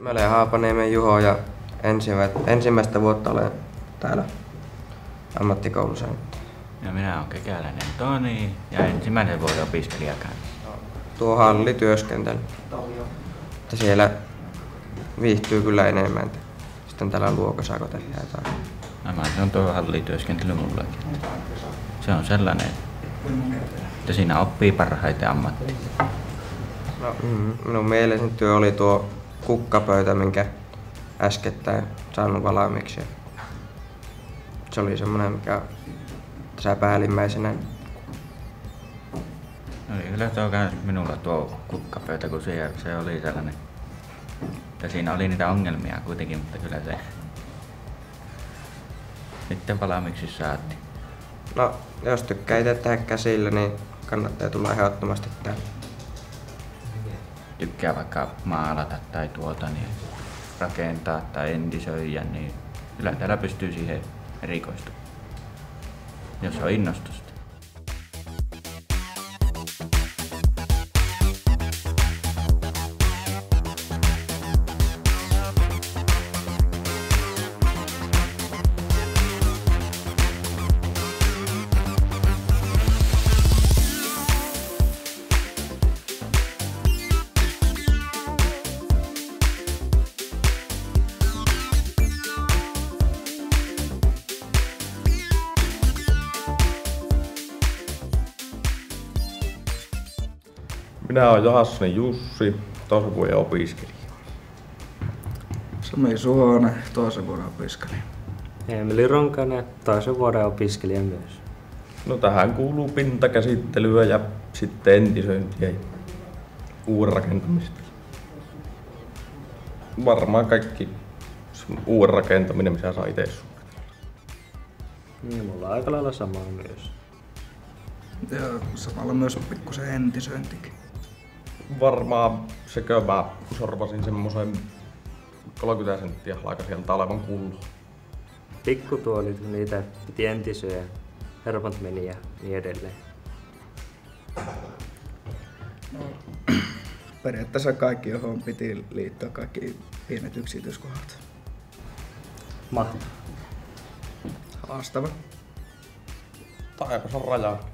Mä olen Haapaniemen Juho ja ensimmäistä vuotta olen täällä ammattikoulussa. Ja minä olen Kekäläinen Toni ja ensimmäinen vuoden opiskelija Tuo hallityöskentely. Että siellä viihtyy kyllä enemmän. Sitten täällä luokassa kun tehdään jotain. Nämä se on tuo hallityöskentely mullakin. Se on sellainen, että siinä oppii parhaiten ammattia. No, minun mieleisen työ oli tuo kukkapöytä, minkä äskettäin saanut valmiiksi. Se oli semmoinen, mikä tässä päällimmäisenä. No niin, kyllä tuo kans minulla tuo kukkapöytä, kun se, se oli sellainen. Että siinä oli niitä ongelmia kuitenkin, mutta kyllä se sitten valmiiksi saatiin. No, jos tykkää itse tehdä käsillä, niin kannattaa tulla ehdottomasti tänne. Tykkää vaikka maalata tai tuota, niin rakentaa tai entisöijä, niin kyllä täällä pystyy siihen erikoistumaan, jos on innostusta. Minä olen Jahassani Jussi, toisen vuoden opiskelija. Sami Suhonen, toisen vuoden opiskelija. Emeli Ronkanen, toisen vuoden opiskelija myös. No tähän kuuluu pintakäsittelyä ja sitten entisöintiä ja uuden rakentamista. Varmaan kaikki uuden rakentaminen, missä saa itse suunnitella. Niin, mulla on aika lailla samaa myös. Ja samalla myös pikkusen entisöintikin varmaan sekö mä sorvasin semmoisen 30 senttiä laikasin talven kullu. Pikkutuolit, niitä piti entisyä, hermot meni ja niin edelleen. No, periaatteessa kaikki, johon piti liittyä kaikki pienet yksityiskohdat. Mahtavaa. Haastava. Taivas on raja.